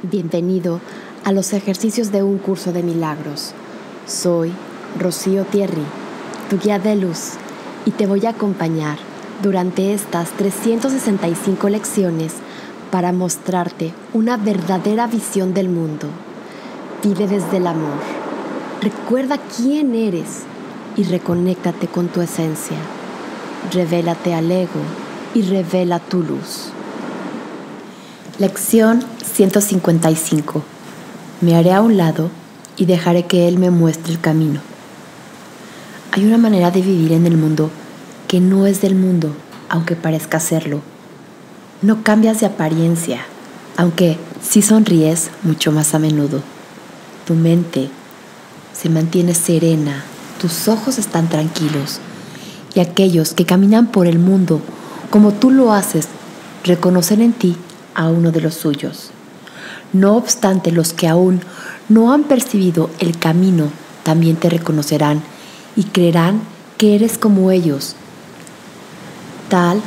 Bienvenido a los ejercicios de un curso de milagros. Soy Rocío Thierry, tu guía de luz, y te voy a acompañar durante estas 365 lecciones para mostrarte una verdadera visión del mundo. Vive desde el amor. Recuerda quién eres y reconéctate con tu esencia. Revélate al ego y revela tu luz. Lección 155. Me haré a un lado y dejaré que Él me muestre el camino. Hay una manera de vivir en el mundo que no es del mundo, aunque parezca serlo. No cambias de apariencia, aunque sí sonríes mucho más a menudo. Tu mente se mantiene serena, tus ojos están tranquilos y aquellos que caminan por el mundo como tú lo haces reconocen en ti a uno de los suyos. No obstante, los que aún no han percibido el camino también te reconocerán y creerán que eres como ellos, tal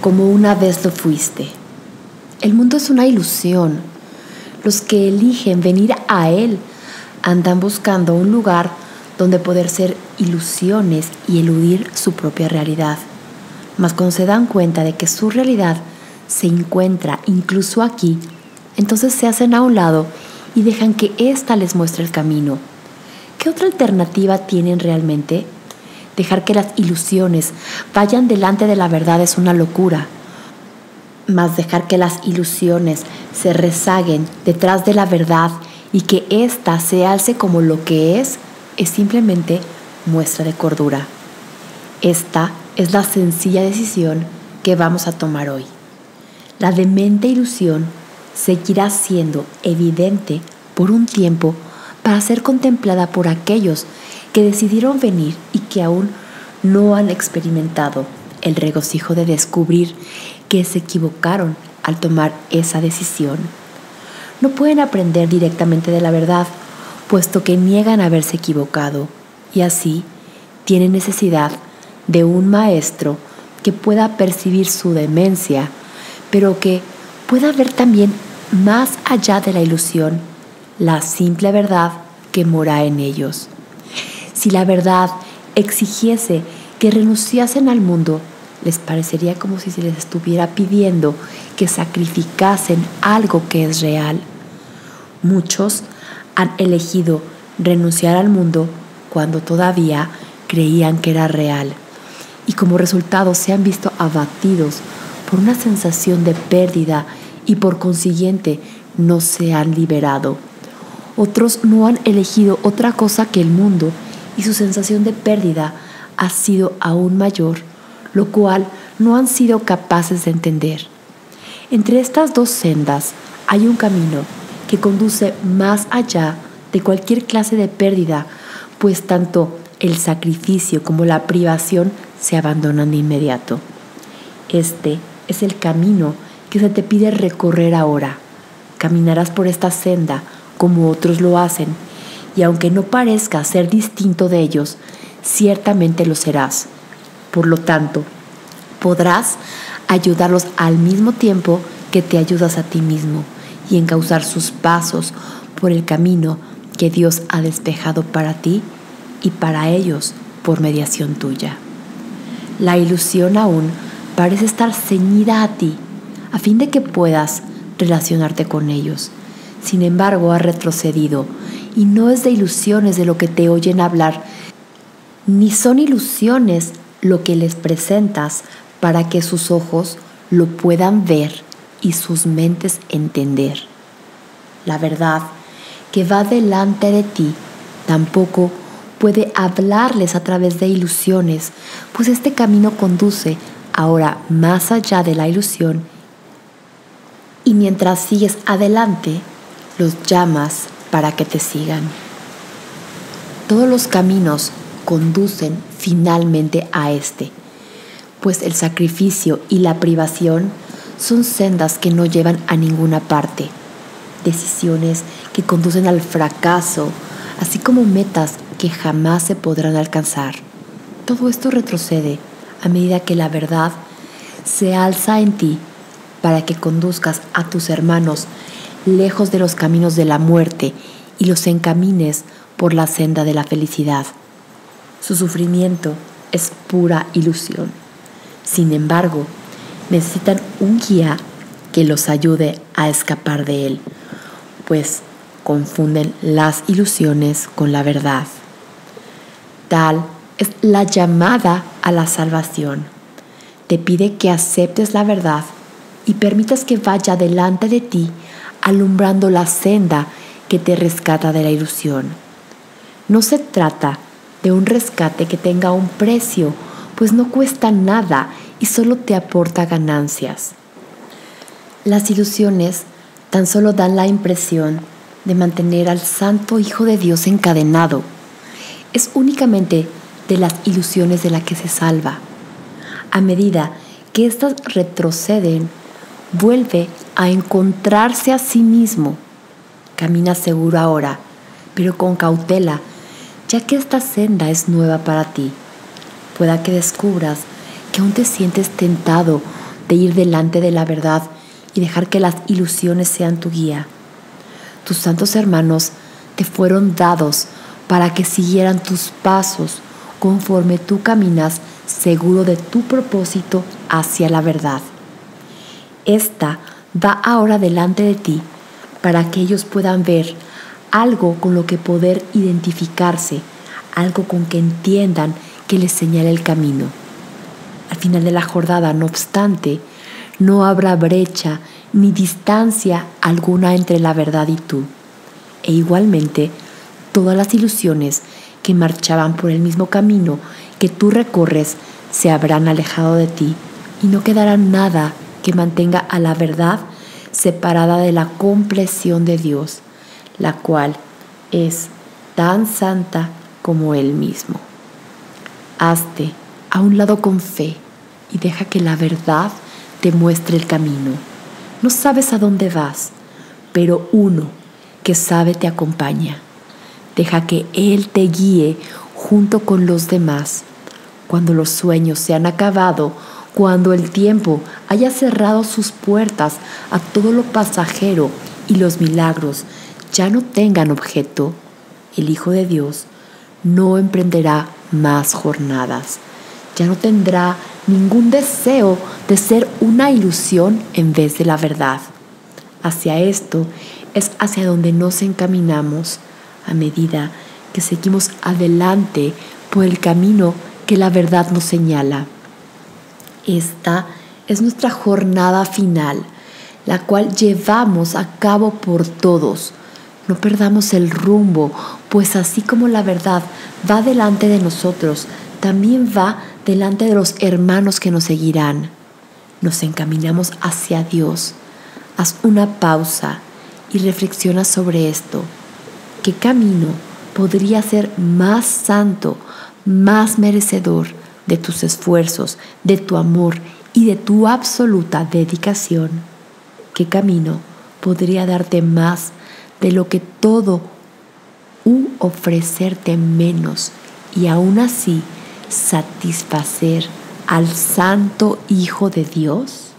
como una vez lo fuiste. El mundo es una ilusión. Los que eligen venir a él andan buscando un lugar donde poder ser ilusiones y eludir su propia realidad. Mas cuando se dan cuenta de que su realidad se encuentra incluso aquí, entonces se hacen a un lado y dejan que ésta les muestre el camino. ¿Qué otra alternativa tienen realmente? Dejar que las ilusiones vayan delante de la verdad es una locura. Mas dejar que las ilusiones se rezaguen detrás de la verdad y que ésta se alce como lo que es, es simplemente muestra de cordura. Esta es la sencilla decisión que vamos a tomar hoy. La demente ilusión seguirá siendo evidente por un tiempo para ser contemplada por aquellos que decidieron venir y que aún no han experimentado el regocijo de descubrir que se equivocaron al tomar esa decisión. No pueden aprender directamente de la verdad, puesto que niegan haberse equivocado, y así tienen necesidad de un maestro que pueda percibir su demencia pero que pueda ver también más allá de la ilusión la simple verdad que mora en ellos. Si la verdad exigiese que renunciasen al mundo, les parecería como si se les estuviera pidiendo que sacrificasen algo que es real. Muchos han elegido renunciar al mundo cuando todavía creían que era real y como resultado se han visto abatidos por una sensación de pérdida y por consiguiente no se han liberado. Otros no han elegido otra cosa que el mundo y su sensación de pérdida ha sido aún mayor, lo cual no han sido capaces de entender. Entre estas dos sendas hay un camino que conduce más allá de cualquier clase de pérdida, pues tanto el sacrificio como la privación se abandonan de inmediato. Este es el camino que se te pide recorrer ahora. Caminarás por esta senda como otros lo hacen, y aunque no parezca ser distinto de ellos, ciertamente lo serás. Por lo tanto, podrás ayudarlos al mismo tiempo que te ayudas a ti mismo y encauzar sus pasos por el camino que Dios ha despejado para ti y para ellos por mediación tuya. La ilusión aún parece estar ceñida a ti, a fin de que puedas relacionarte con ellos. Sin embargo, ha retrocedido y no es de ilusiones de lo que te oyen hablar, ni son ilusiones lo que les presentas para que sus ojos lo puedan ver y sus mentes entender. La verdad que va delante de ti tampoco puede hablarles a través de ilusiones, pues este camino conduce ahora más allá de la ilusión y mientras sigues adelante, los llamas para que te sigan. Todos los caminos conducen finalmente a este, pues el sacrificio y la privación son sendas que no llevan a ninguna parte, decisiones que conducen al fracaso, así como metas que jamás se podrán alcanzar. Todo esto retrocede a medida que la verdad se alza en ti para que conduzcas a tus hermanos lejos de los caminos de la muerte y los encamines por la senda de la felicidad. Su sufrimiento es pura ilusión. Sin embargo, necesitan un guía que los ayude a escapar de él, pues confunden las ilusiones con la verdad. Tal es la llamada a la salvación. Te pide que aceptes la verdad y permitas que vaya delante de ti alumbrando la senda que te rescata de la ilusión. No se trata de un rescate que tenga un precio, pues no cuesta nada y solo te aporta ganancias. Las ilusiones tan solo dan la impresión de mantener al Santo Hijo de Dios encadenado. Es únicamente de las ilusiones de la que se salva. A medida que éstas retroceden, vuelve a encontrarse a sí mismo. Camina seguro ahora, pero con cautela, ya que esta senda es nueva para ti. Pueda que descubras que aún te sientes tentado de ir delante de la verdad y dejar que las ilusiones sean tu guía. Tus santos hermanos te fueron dados para que siguieran tus pasos conforme tú caminas seguro de tu propósito hacia la verdad. Esta va ahora delante de ti para que ellos puedan ver algo con lo que poder identificarse, algo con que entiendan que les señala el camino. Al final de la jornada, no obstante, no habrá brecha ni distancia alguna entre la verdad y tú. E igualmente, todas las ilusiones que marchaban por el mismo camino que tú recorres se habrán alejado de ti y no quedará nada que mantenga a la verdad separada de la compleción de Dios, la cual es tan santa como Él mismo. Hazte a un lado con fe y deja que la verdad te muestre el camino. No sabes a dónde vas, pero uno que sabe te acompaña. Deja que Él te guíe junto con los demás. Cuando los sueños se han acabado, cuando el tiempo haya cerrado sus puertas a todo lo pasajero y los milagros ya no tengan objeto, el Hijo de Dios no emprenderá más jornadas. Ya no tendrá ningún deseo de ser una ilusión en vez de la verdad. Hacia esto es hacia donde nos encaminamos a medida que seguimos adelante por el camino que la verdad nos señala. Esta es nuestra jornada final, la cual llevamos a cabo por todos. No perdamos el rumbo, pues así como la verdad va delante de nosotros, también va delante de los hermanos que nos seguirán. Nos encaminamos hacia Dios. Haz una pausa y reflexiona sobre esto. ¿Qué camino podría ser más santo, más merecedor? de tus esfuerzos, de tu amor y de tu absoluta dedicación, ¿qué camino podría darte más de lo que todo u ofrecerte menos y aún así satisfacer al Santo Hijo de Dios?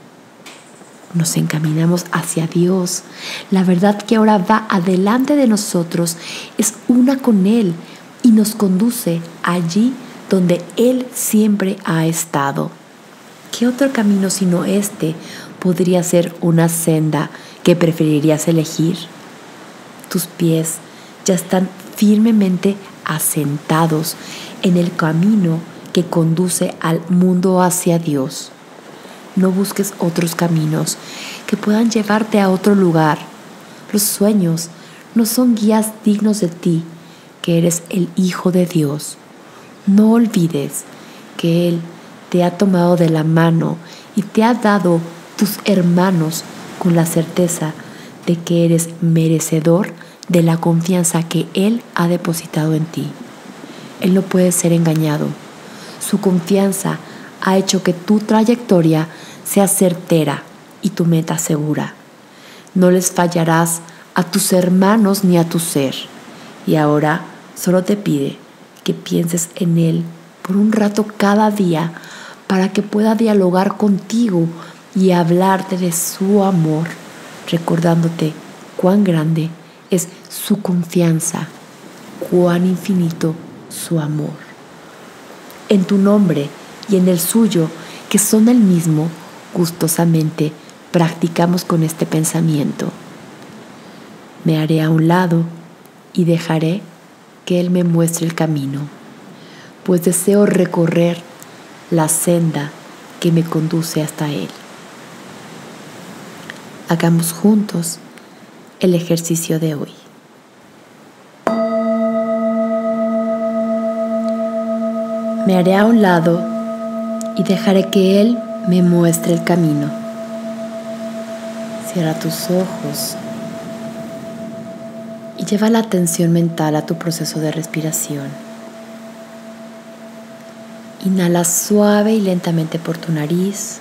Nos encaminamos hacia Dios. La verdad que ahora va adelante de nosotros es una con Él y nos conduce allí donde Él siempre ha estado. ¿Qué otro camino sino este podría ser una senda que preferirías elegir? Tus pies ya están firmemente asentados en el camino que conduce al mundo hacia Dios. No busques otros caminos que puedan llevarte a otro lugar. Los sueños no son guías dignos de ti, que eres el Hijo de Dios. No olvides que Él te ha tomado de la mano y te ha dado tus hermanos con la certeza de que eres merecedor de la confianza que Él ha depositado en ti. Él no puede ser engañado. Su confianza ha hecho que tu trayectoria sea certera y tu meta segura. No les fallarás a tus hermanos ni a tu ser. Y ahora solo te pide que pienses en Él por un rato cada día para que pueda dialogar contigo y hablarte de su amor, recordándote cuán grande es su confianza, cuán infinito su amor. En tu nombre y en el suyo, que son el mismo, gustosamente practicamos con este pensamiento. Me haré a un lado y dejaré que Él me muestre el camino, pues deseo recorrer la senda que me conduce hasta Él. Hagamos juntos el ejercicio de hoy. Me haré a un lado y dejaré que Él me muestre el camino. Cierra tus ojos y lleva la atención mental a tu proceso de respiración. Inhala suave y lentamente por tu nariz.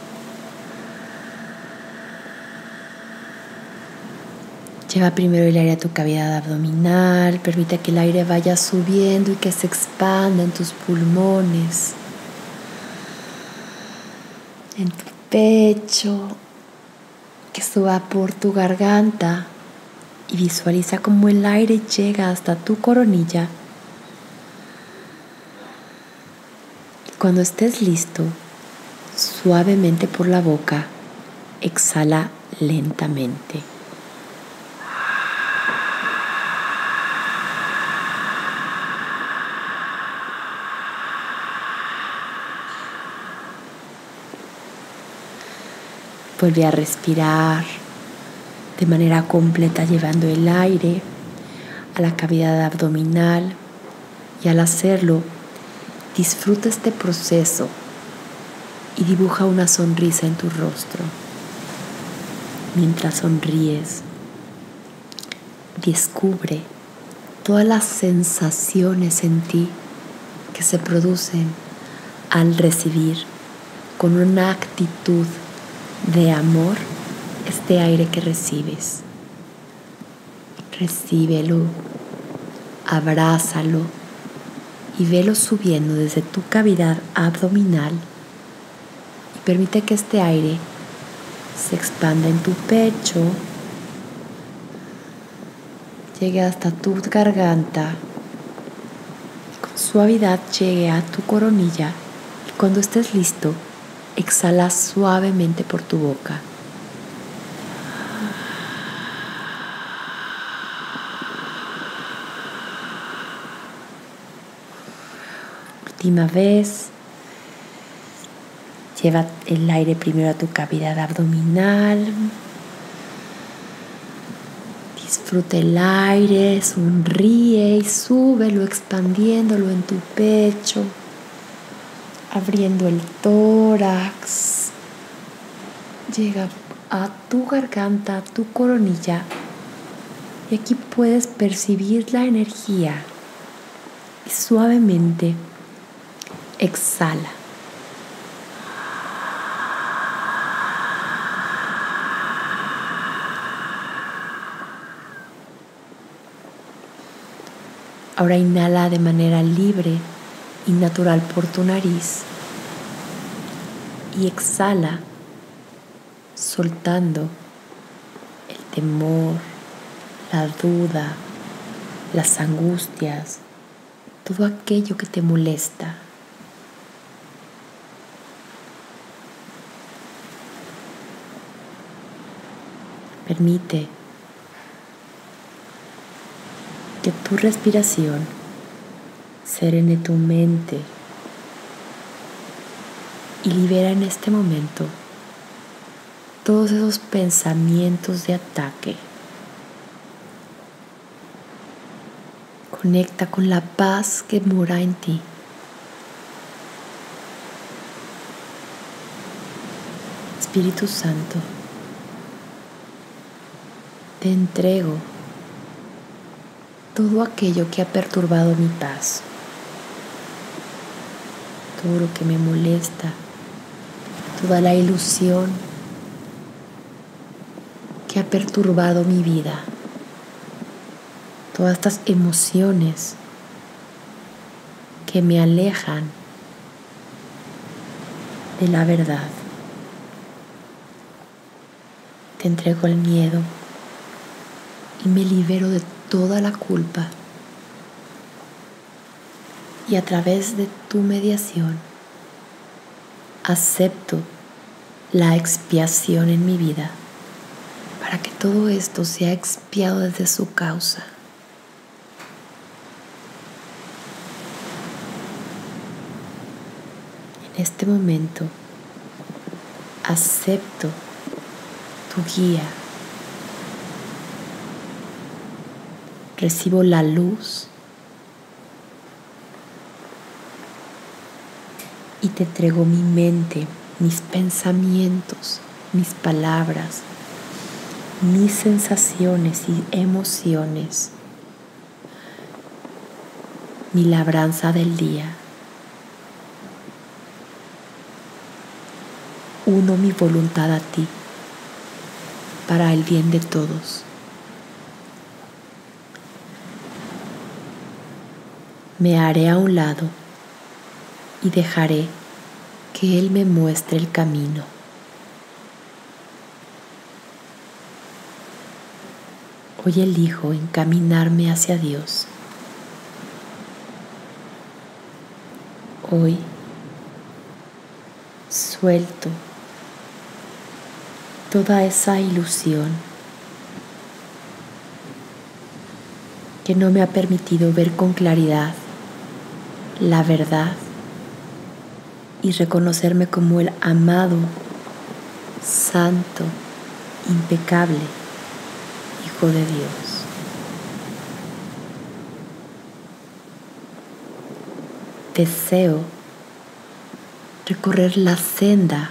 Lleva primero el aire a tu cavidad abdominal, permite que el aire vaya subiendo y que se expanda en tus pulmones, en tu pecho, que suba por tu garganta y visualiza cómo el aire llega hasta tu coronilla. Y cuando estés listo, suavemente por la boca, exhala lentamente. Vuelve a respirar de manera completa llevando el aire a la cavidad abdominal y al hacerlo disfruta este proceso y dibuja una sonrisa en tu rostro. Mientras sonríes, descubre todas las sensaciones en ti que se producen al recibir con una actitud de amor este aire que recibes. Recíbelo, abrázalo y velo subiendo desde tu cavidad abdominal y permite que este aire se expanda en tu pecho, llegue hasta tu garganta con suavidad llegue a tu coronilla y cuando estés listo, Exhala suavemente por tu boca. Última vez. Lleva el aire primero a tu cavidad abdominal. Disfruta el aire, sonríe y súbelo expandiéndolo en tu pecho abriendo el tórax, llega a tu garganta, a tu coronilla. Y aquí puedes percibir la energía. Y suavemente exhala. Ahora inhala de manera libre y natural por tu nariz y exhala soltando el temor, la duda, las angustias, todo aquello que te molesta. Permite que tu respiración serene tu mente y libera en este momento todos esos pensamientos de ataque. Conecta con la paz que mora en ti. Espíritu Santo, te entrego todo aquello que ha perturbado mi paz que me molesta, toda la ilusión que ha perturbado mi vida, todas estas emociones que me alejan de la verdad. Te entrego el miedo y me libero de toda la culpa. Y a través de tu mediación acepto la expiación en mi vida para que todo esto sea expiado desde su causa. En este momento acepto tu guía. Recibo la luz y te entrego mi mente, mis pensamientos, mis palabras, mis sensaciones y emociones, mi labranza del día. Uno mi voluntad a ti para el bien de todos. Me haré a un lado y dejaré que Él me muestre el camino. Hoy elijo encaminarme hacia Dios. Hoy suelto toda esa ilusión que no me ha permitido ver con claridad la verdad y reconocerme como el amado, santo, impecable Hijo de Dios. Deseo recorrer la senda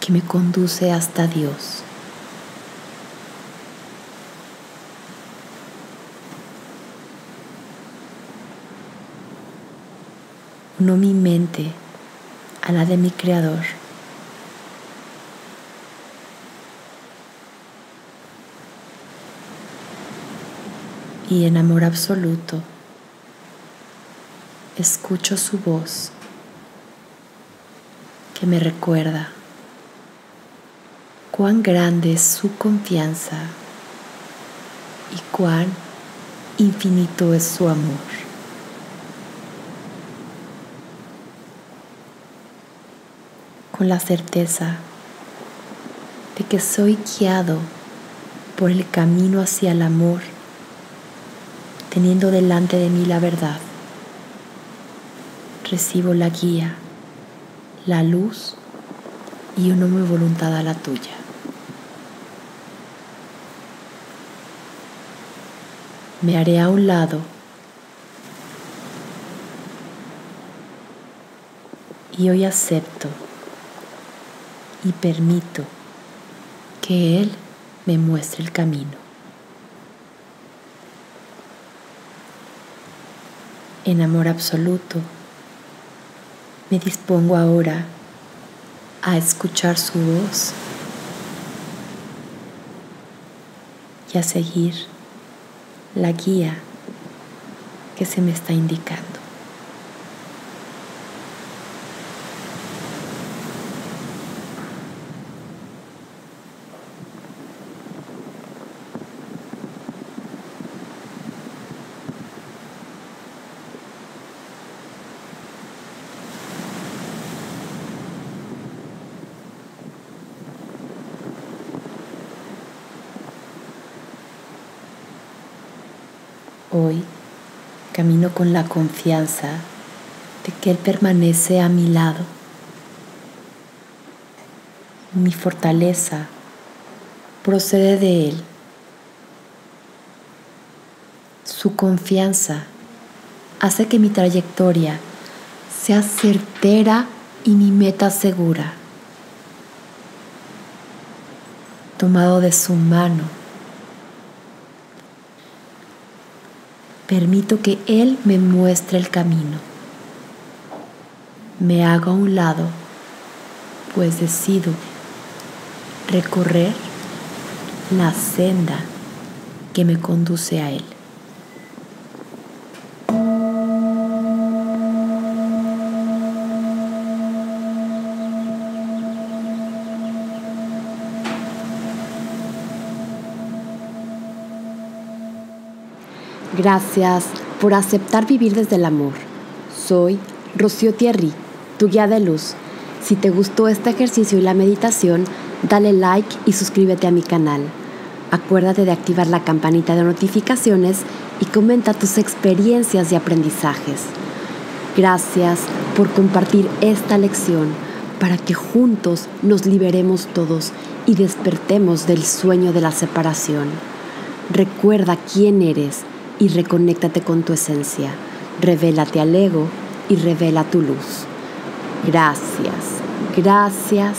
que me conduce hasta Dios. No mi mente a la de mi Creador. Y en amor absoluto, escucho su voz que me recuerda cuán grande es su confianza y cuán infinito es su amor. Con la certeza de que soy guiado por el camino hacia el amor, teniendo delante de mí la verdad, recibo la guía, la luz y uno mi voluntad a la tuya. me haré a un lado y hoy acepto y permito que Él me muestre el camino. En amor absoluto, me dispongo ahora a escuchar su voz y a seguir la guía que se me está indicando. Hoy camino con la confianza de que Él permanece a mi lado. Mi fortaleza procede de Él. Su confianza hace que mi trayectoria sea certera y mi meta segura. Tomado de su mano, Permito que Él me muestre el camino. Me hago a un lado, pues decido recorrer la senda que me conduce a Él. Gracias por aceptar vivir desde el amor. Soy Rocío Thierry, tu guía de luz. Si te gustó este ejercicio y la meditación, dale like y suscríbete a mi canal. Acuérdate de activar la campanita de notificaciones y comenta tus experiencias y aprendizajes. Gracias por compartir esta lección para que juntos nos liberemos todos y despertemos del sueño de la separación. Recuerda quién eres y reconéctate con tu esencia. Revélate al ego y revela tu luz. Gracias, gracias,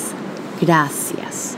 gracias.